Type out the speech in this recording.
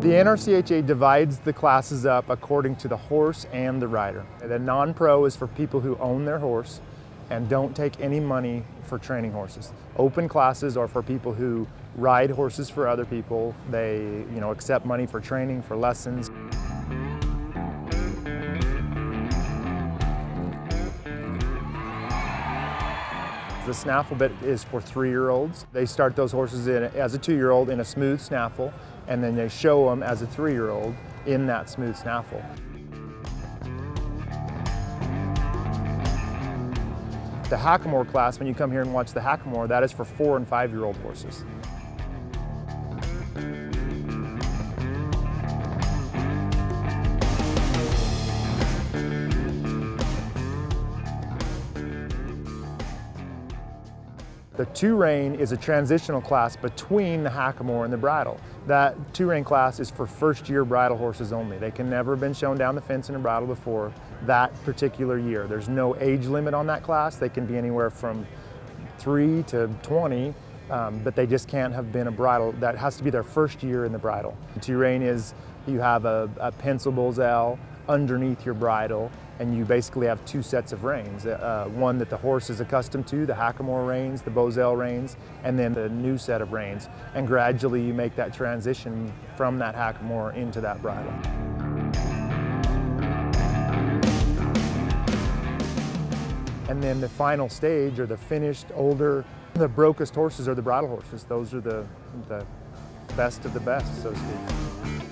The NRCHA divides the classes up according to the horse and the rider. The non-pro is for people who own their horse and don't take any money for training horses. Open classes are for people who ride horses for other people. They, you know, accept money for training, for lessons. The snaffle bit is for three-year-olds. They start those horses in, as a two-year-old in a smooth snaffle, and then they show them as a three-year-old in that smooth snaffle. The Hackamore class, when you come here and watch the Hackamore, that is for four and five-year-old horses. The two-rein is a transitional class between the hackamore and the bridle. That two-rein class is for first-year bridle horses only. They can never have been shown down the fence in a bridle before that particular year. There's no age limit on that class. They can be anywhere from three to 20, um, but they just can't have been a bridle. That has to be their first year in the bridle. Two-rein is you have a, a pencil bosal underneath your bridle and you basically have two sets of reins. Uh, one that the horse is accustomed to, the Hackamore reins, the Bosal reins, and then the new set of reins. And gradually you make that transition from that Hackamore into that bridle. And then the final stage, or the finished, older, the brokest horses are the bridle horses. Those are the, the best of the best, so to speak.